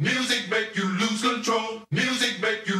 Music make you lose control. Music make you